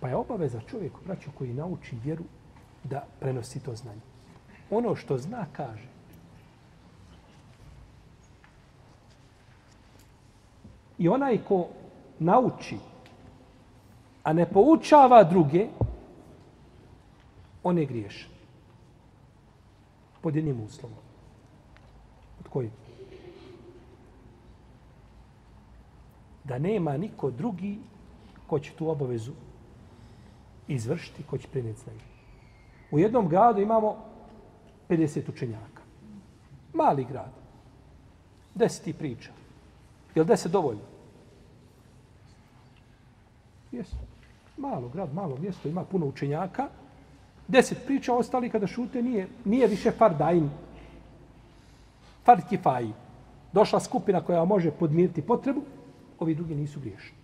Pa je obaveza čovjeku, braću, koji nauči vjeru, da prenosi to znanje. Ono što zna, kaže. I onaj ko nauči, a ne poučava druge, on je griješan. Pod jednim uslovom. Od kojim? Da nema niko drugi ko će tu obavezu izvršiti, ko će prenijeti znanje. U jednom gradu imamo 50 učenjaka. Mali grad. Deseti priča. Je li deset dovoljno? Jesu. Malo grad, malo mjesto, ima puno učenjaka. Deset priča, ostali kada šute nije, nije više fardajn. Fard kifaji. Došla skupina koja može podmiriti potrebu, ovi drugi nisu griješni.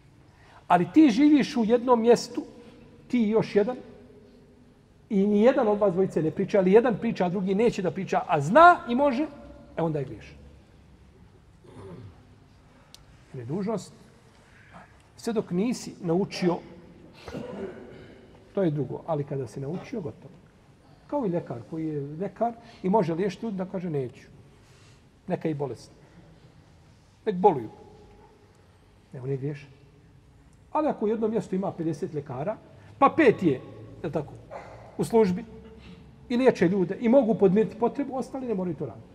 Ali ti živiš u jednom mjestu, ti još jedan, i ni jedan od vas dvojice ne priča, ali jedan priča, a drugi neće da priča, a zna i može, e onda je griješan. Jer je dužnost, sve dok nisi naučio, to je drugo, ali kada si naučio, gotovo. Kao i lekar koji je lekar i može liješiti ljudi da kaže neću. Neka i bolest. Nek boluju. Ne, on je griješan. Ali ako u jednom mjestu ima 50 lekara, pa pet je, je tako, u službi, i liječe ljude, i mogu podmiriti potrebu, ostali ne moraju to raditi.